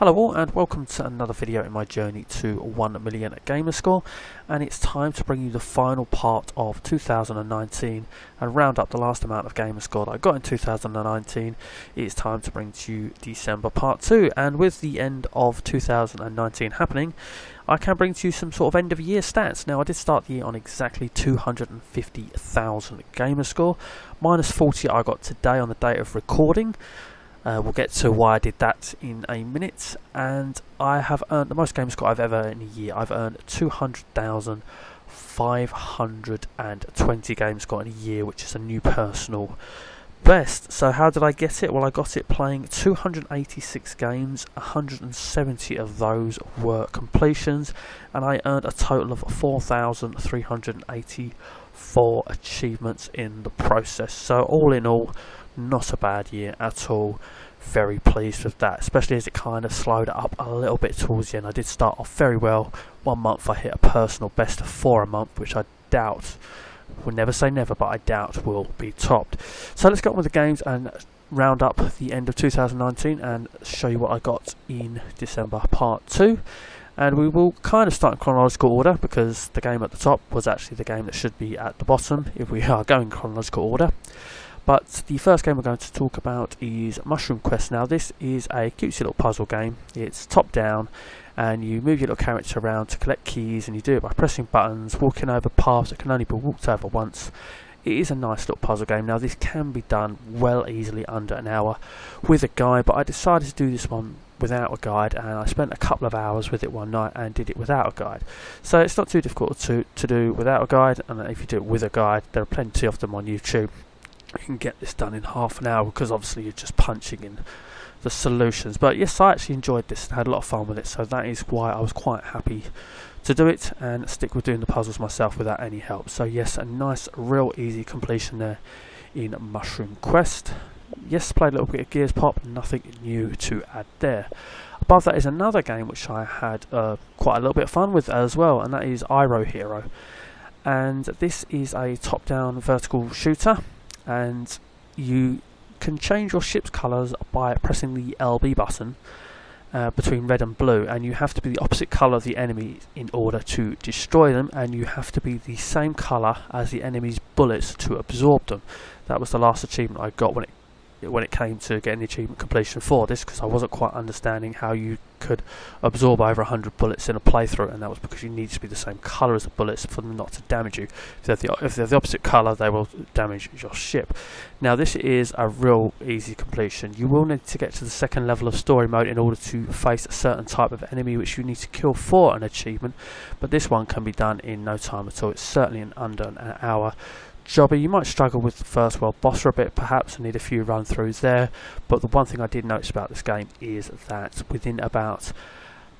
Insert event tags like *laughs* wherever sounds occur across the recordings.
Hello all and welcome to another video in my journey to 1 million gamer score. And it's time to bring you the final part of 2019 and round up the last amount of gamer score that I got in 2019 it's time to bring to you December part 2 and with the end of 2019 happening I can bring to you some sort of end of year stats. Now I did start the year on exactly 250,000 gamer score. Minus 40 I got today on the date of recording uh, we'll get to why I did that in a minute. And I have earned the most gamer score I've ever in a year. I've earned 200,520 gamer score in a year, which is a new personal best. So how did I get it? Well, I got it playing 286 games. 170 of those were completions, and I earned a total of 4,384 achievements in the process. So all in all not a bad year at all. Very pleased with that, especially as it kind of slowed up a little bit towards the end. I did start off very well. One month I hit a personal best of four a month, which I doubt, will never say never, but I doubt will be topped. So let's get on with the games and round up the end of 2019 and show you what I got in December part 2 and we will kind of start in chronological order because the game at the top was actually the game that should be at the bottom if we *laughs* are going chronological order. But the first game we're going to talk about is Mushroom Quest. Now this is a cutesy little puzzle game. It's top down and you move your little character around to collect keys and you do it by pressing buttons, walking over paths that can only be walked over once. It is a nice little puzzle game. Now this can be done well easily under an hour with a guide but I decided to do this one without a guide and I spent a couple of hours with it one night and did it without a guide. So it's not too difficult to, to do without a guide and if you do it with a guide there are plenty of them on YouTube you can get this done in half an hour because obviously you're just punching in the solutions. But yes, I actually enjoyed this and had a lot of fun with it, so that is why I was quite happy to do it and stick with doing the puzzles myself without any help. So yes, a nice, real easy completion there in Mushroom Quest. Yes, played a little bit of Gears Pop, nothing new to add there. Above that is another game which I had uh, quite a little bit of fun with as well, and that is Iro Hero. And this is a top-down vertical shooter and you can change your ship's colours by pressing the LB button uh, between red and blue and you have to be the opposite colour of the enemy in order to destroy them and you have to be the same colour as the enemy's bullets to absorb them. That was the last achievement I got when it when it came to getting the achievement completion for this because I wasn't quite understanding how you could absorb over 100 bullets in a playthrough and that was because you need to be the same colour as the bullets for them not to damage you. If they're the, if they're the opposite colour they will damage your ship. Now this is a real easy completion. You will need to get to the second level of story mode in order to face a certain type of enemy which you need to kill for an achievement but this one can be done in no time at all. It's certainly in under an hour jobby. You might struggle with the first world boss a bit perhaps and need a few run throughs there but the one thing I did notice about this game is that within about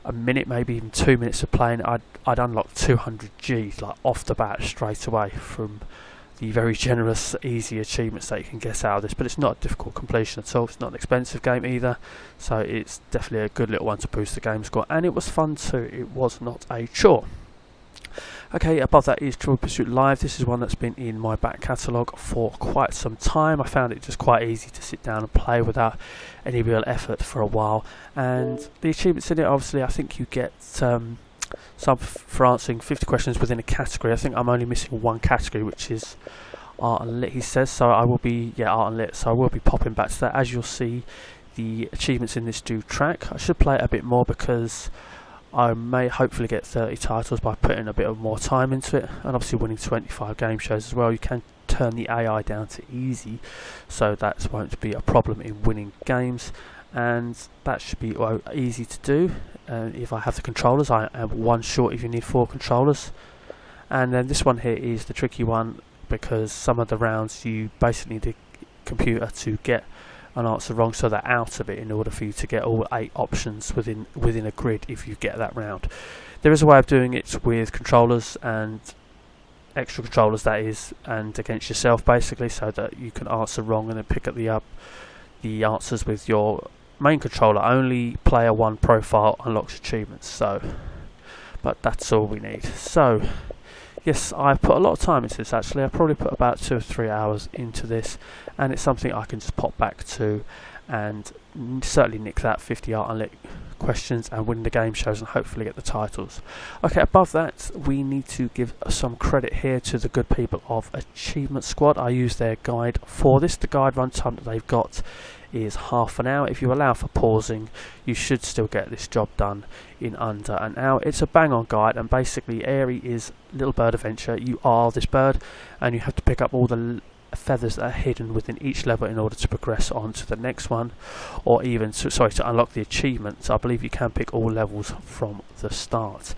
a minute maybe even two minutes of playing I'd, I'd unlocked 200 G's like off the bat straight away from the very generous easy achievements that you can get out of this but it's not a difficult completion at all it's not an expensive game either so it's definitely a good little one to boost the game score and it was fun too it was not a chore Okay, above that is Trivial Pursuit Live. This is one that's been in my back catalogue for quite some time. I found it just quite easy to sit down and play without any real effort for a while. And the achievements in it, obviously, I think you get um, some for answering 50 questions within a category. I think I'm only missing one category, which is art and lit, he says. So I will be, yeah, art and lit. So I will be popping back to that. As you'll see, the achievements in this do track. I should play it a bit more because I may hopefully get 30 titles by putting a bit of more time into it and obviously winning 25 game shows as well you can turn the AI down to easy so that won't be a problem in winning games. And that should be easy to do if I have the controllers I am one short if you need four controllers. And then this one here is the tricky one because some of the rounds you basically need the computer to get an answer wrong so they're out of it in order for you to get all eight options within within a grid if you get that round. There is a way of doing it with controllers and extra controllers that is and against yourself basically so that you can answer wrong and then pick up the up the answers with your main controller only player one profile unlocks achievements so but that's all we need so yes, I've put a lot of time into this actually. I probably put about two or three hours into this, and it's something I can just pop back to and certainly nick that 50 art unlit questions and win the game shows and hopefully get the titles. Okay, above that, we need to give some credit here to the good people of Achievement Squad. I use their guide for this. The guide runtime that they've got is half an hour. If you allow for pausing, you should still get this job done in under an hour. It's a bang on guide, and basically, Aery is Little Bird Adventure. You are this bird, and you have to pick up all the feathers that are hidden within each level in order to progress on to the next one or even to, sorry to unlock the achievements I believe you can pick all levels from the start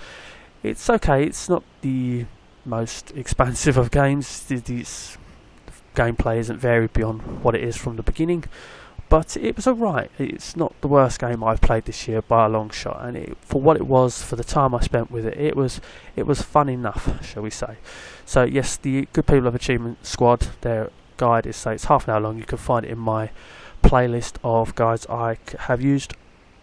it's okay it's not the most *laughs* expansive of games the, gameplay isn't varied beyond what it is from the beginning but it was alright. It's not the worst game I've played this year by a long shot, and it, for what it was, for the time I spent with it, it was it was fun enough, shall we say? So yes, the good people of Achievement Squad, their guide is say it's half an hour long. You can find it in my playlist of guides I have used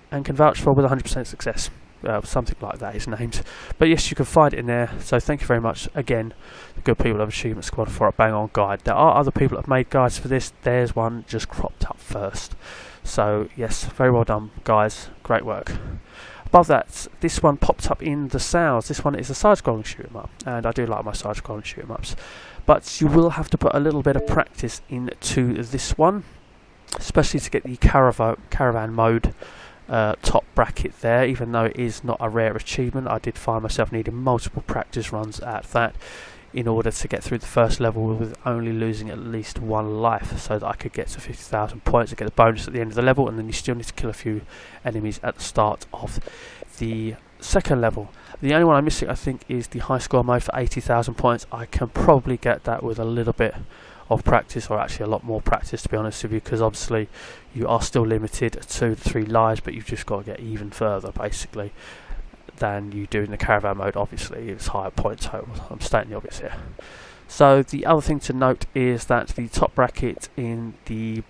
and can vouch for with 100% success uh, something like that is named. But yes, you can find it in there. So thank you very much again, the good people of Achievement Squad for a bang on guide. There are other people that have made guides for this. There's one just cropped up first. So yes, very well done, guys. Great work. Above that, this one popped up in the sales. This one is a side-scrolling shoot 'em up, and I do like my side-scrolling shoot 'em ups. But you will have to put a little bit of practice into this one, especially to get the caravan caravan mode uh, top bracket there, even though it is not a rare achievement. I did find myself needing multiple practice runs at that in order to get through the first level with only losing at least one life so that I could get to 50,000 points and get the bonus at the end of the level and then you still need to kill a few enemies at the start of the second level. The only one I'm missing I think is the high score mode for 80,000 points. I can probably get that with a little bit of practice, or actually a lot more practice to be honest with you, because obviously you are still limited to three lives, but you've just got to get even further basically than you do in the caravan mode. Obviously, it's higher point. I'm stating the obvious here. So the other thing to note is that the top bracket in the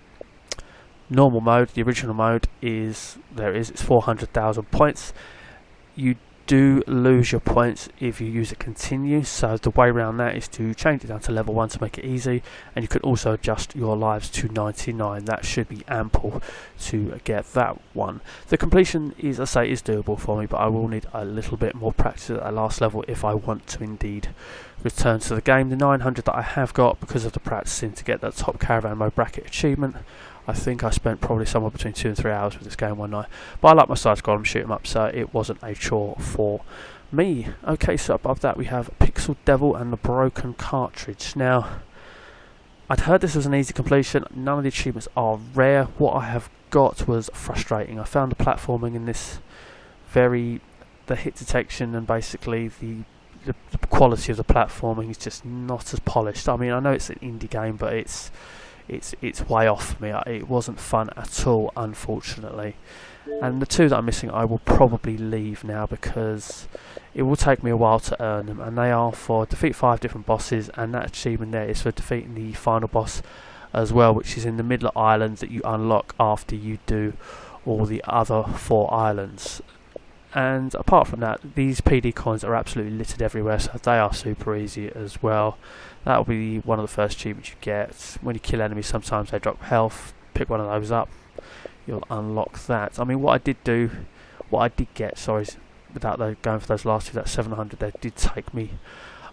normal mode, the original mode, is there is it's 400,000 points. You do lose your points if you use a continue. So the way around that is to change it down to level 1 to make it easy and you can also adjust your lives to 99 that should be ample to get that one. The completion is I say is doable for me but I will need a little bit more practice at that last level if I want to indeed return to the game. The 900 that I have got because of the practicing to get that top caravan mode bracket achievement I think I spent probably somewhere between two and three hours with this game one night. But I like my side scroll and shoot 'em up, so it wasn't a chore for me. Okay, so above that we have Pixel Devil and the Broken Cartridge. Now, I'd heard this was an easy completion. None of the achievements are rare. What I have got was frustrating. I found the platforming in this very the hit detection and basically the, the, the quality of the platforming is just not as polished. I mean, I know it's an indie game, but it's it's it's way off me. It wasn't fun at all, unfortunately. And the two that I'm missing, I will probably leave now because it will take me a while to earn them, and they are for defeat five different bosses, and that achievement there is for defeating the final boss as well, which is in the middle islands that you unlock after you do all the other four islands. And apart from that, these PD coins are absolutely littered everywhere, so they are super easy as well. That will be one of the first achievements you get. When you kill enemies, sometimes they drop health. Pick one of those up, you'll unlock that. I mean, what I did do, what I did get, sorry, without going for those last two, that 700, they did take me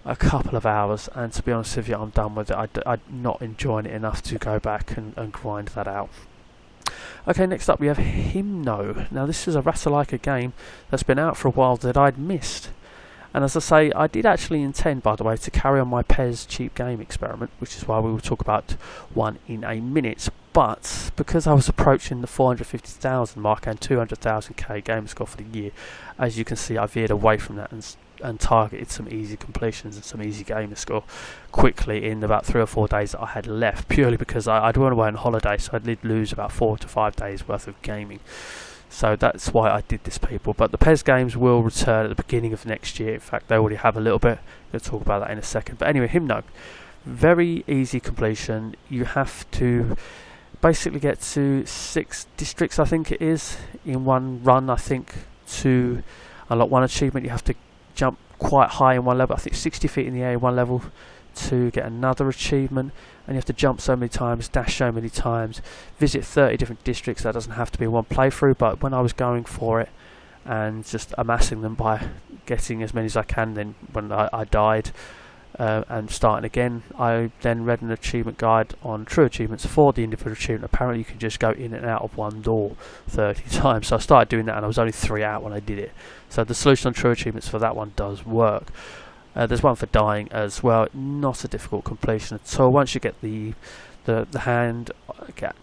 a couple of hours, and to be honest with you, I'm done with it. I, I'm not enjoying it enough to go back and, and grind that out. Okay, next up we have Himno. Now this is a Ratalaika game that's been out for a while that I'd missed. And as I say, I did actually intend, by the way, to carry on my PES cheap game experiment, which is why we will talk about one in a minute. But because I was approaching the 450,000 mark and 200,000k game score for the year, as you can see, I veered away from that and and targeted some easy completions and some easy gamer score quickly in about three or four days that I had left, purely because I, I'd went away on holiday, so I'd lose about four to five days worth of gaming. So that's why I did this, people. But the PES games will return at the beginning of next year. In fact, they already have a little bit. We'll talk about that in a second. But anyway, Himno. Very easy completion. You have to basically get to six districts, I think it is, in one run. I think to unlock one achievement, you have to jump quite high in one level. I think 60 feet in the air one level to get another achievement and you have to jump so many times, dash so many times, visit 30 different districts. That doesn't have to be one playthrough, but when I was going for it and just amassing them by getting as many as I can, then when I, I died, uh, and starting again. I then read an achievement guide on true achievements for the individual achievement. Apparently, you can just go in and out of one door *laughs* 30 *laughs* times. So I started doing that, and I was only three out when I did it. So the solution on true achievements for that one does work. Uh, there's one for dying as well. Not a difficult completion at all. Once you get the the the hand, uh, get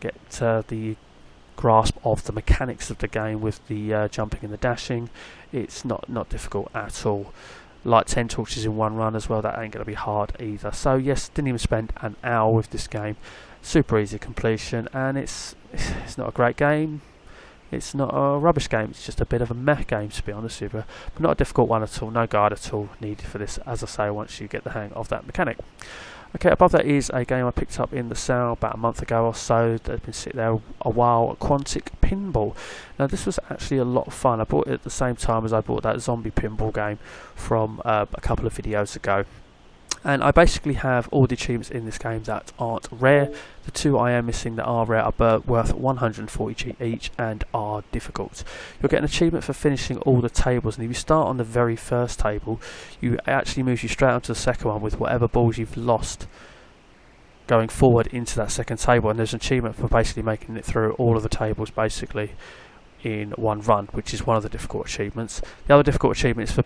get uh, the grasp of the mechanics of the game with the uh, jumping and the dashing, it's not not difficult at all like 10 torches in one run as well, that ain't going to be hard either. So yes, didn't even spend an hour with this game. Super easy completion, and it's it's not a great game. It's not a rubbish game, it's just a bit of a meh game to be honest with you. But not a difficult one at all, no guide at all needed for this, as I say, once you get the hang of that mechanic. Okay, above that is a game I picked up in the sale about a month ago or so that has been sitting there a while, Quantic Pinball. Now this was actually a lot of fun. I bought it at the same time as I bought that zombie pinball game from uh, a couple of videos ago and I basically have all the achievements in this game that aren't rare. The two I am missing that are rare are worth 140 each and are difficult. You'll get an achievement for finishing all the tables, and if you start on the very first table, you actually moves you straight onto the second one with whatever balls you've lost going forward into that second table. And there's an achievement for basically making it through all of the tables basically in one run, which is one of the difficult achievements. The other difficult achievement is for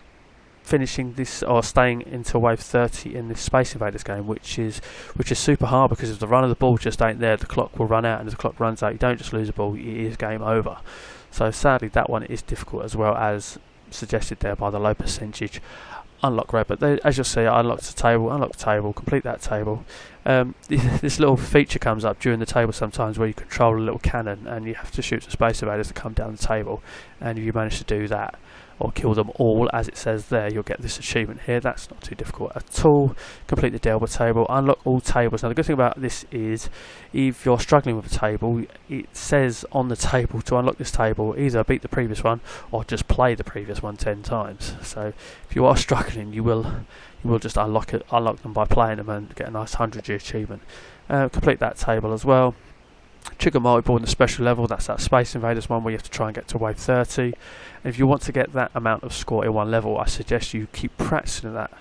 finishing this or staying into wave 30 in this Space Invaders game, which is which is super hard because if the run of the ball just ain't there, the clock will run out, and if the clock runs out, you don't just lose a ball; it is game over. So sadly, that one is difficult as well as suggested there by the low percentage unlock rate. But they, as you'll see, I unlocked the table, unlock table, complete that table. Um, *laughs* this little feature comes up during the table sometimes where you control a little cannon and you have to shoot the space invaders to come down the table. And you manage to do that, or kill them all as it says there you'll get this achievement here. That's not too difficult at all. Complete the Delver table. Unlock all tables. Now the good thing about this is if you're struggling with a table it says on the table to unlock this table either beat the previous one or just play the previous one 10 times. So if you are struggling you will you will just unlock it unlock them by playing them and get a nice 100 G achievement. Uh, complete that table as well Trigger multi-ball in the special level, that's that Space Invaders one where you have to try and get to wave 30. And if you want to get that amount of score in one level, I suggest you keep practicing that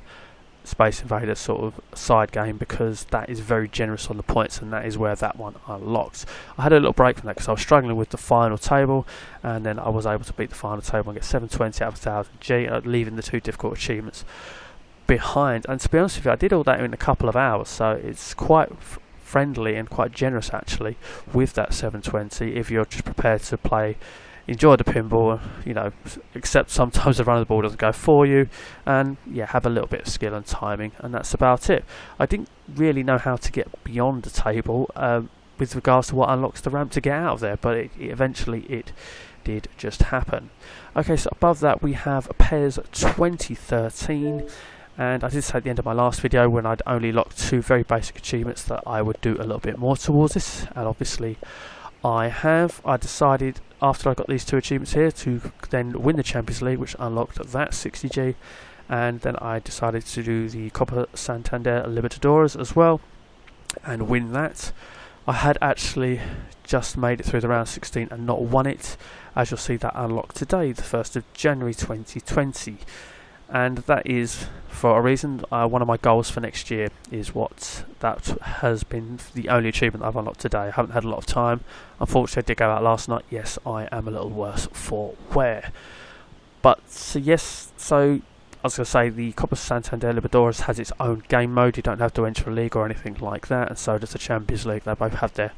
Space Invaders sort of side game because that is very generous on the points and that is where that one unlocks. I had a little break from that because I was struggling with the final table and then I was able to beat the final table and get 720 out of 1000 G, uh, leaving the two difficult achievements behind. And to be honest with you, I did all that in a couple of hours, so it's quite friendly and quite generous actually with that 720 if you're just prepared to play enjoy the pinball you know except sometimes the run of the ball doesn't go for you and yeah have a little bit of skill and timing and that's about it. I didn't really know how to get beyond the table um, with regards to what unlocks the ramp to get out of there but it, it eventually it did just happen. Okay so above that we have PES 2013 and I did say at the end of my last video when I'd only locked two very basic achievements that I would do a little bit more towards this and obviously I have. I decided after I got these two achievements here to then win the Champions League which unlocked that 60G and then I decided to do the Copa Santander Libertadores as well and win that. I had actually just made it through the round 16 and not won it as you'll see that unlocked today the 1st of January 2020 and that is for a reason. Uh, one of my goals for next year is what that has been the only achievement I've unlocked today. I haven't had a lot of time. Unfortunately, I did go out last night. Yes, I am a little worse for wear. But so yes, so I was going to say the Copa Santander Libertadores has its own game mode. You don't have to enter a league or anything like that, and so does the Champions League. They both have their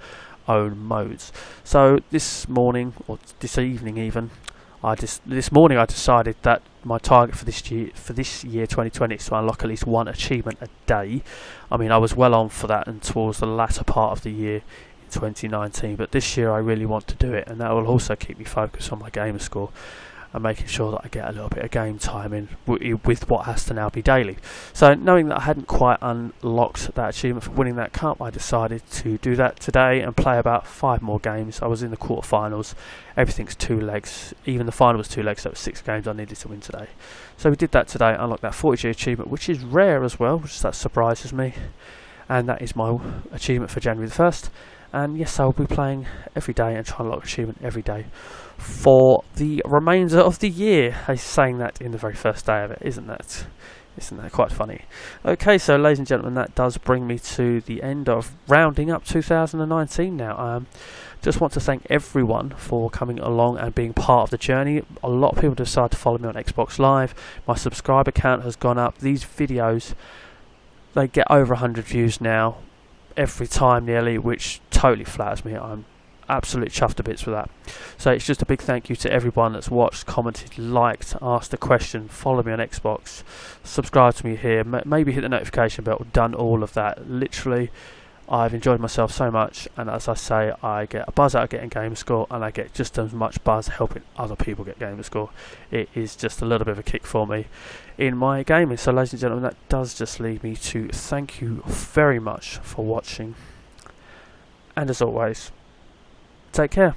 own modes. So this morning or this evening even, I just this morning I decided that my target for this year for this year 2020 is to unlock at least one achievement a day. I mean I was well on for that and towards the latter part of the year in 2019, but this year I really want to do it, and that will also keep me focused on my gamer score. And making sure that I get a little bit of game time in with what has to now be daily. So, knowing that I hadn't quite unlocked that achievement for winning that cup, I decided to do that today and play about five more games. I was in the quarterfinals, everything's two legs, even the final was two legs, so it was six games I needed to win today. So, we did that today, unlocked that 40G achievement, which is rare as well, which that surprises me. And that is my achievement for January the 1st. And yes, I'll be playing every day and trying to lock achievement every day for the remainder of the year. I'm saying that in the very first day of it, isn't that? Isn't that quite funny? Okay, so ladies and gentlemen, that does bring me to the end of rounding up 2019 now. Um, just want to thank everyone for coming along and being part of the journey. A lot of people decided to follow me on Xbox Live. My subscriber count has gone up. These videos, they get over 100 views now every time nearly, which totally flatters me. I'm absolutely chuffed to bits with that. So it's just a big thank you to everyone that's watched, commented, liked, asked a question, followed me on Xbox, subscribed to me here, maybe hit the notification bell, done all of that. Literally, I've enjoyed myself so much, and as I say, I get a buzz out of getting gamer score, and I get just as much buzz helping other people get gamer score. It is just a little bit of a kick for me in my gaming. So, ladies and gentlemen, that does just leave me to thank you very much for watching, and as always, take care.